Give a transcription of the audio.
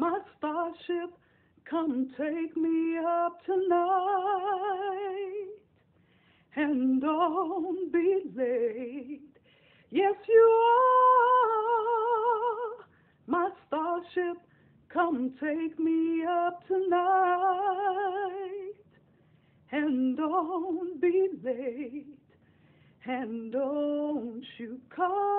my starship, come take me up tonight. And don't be late. Yes, you are my starship. Come take me up tonight. And don't be late. And don't you come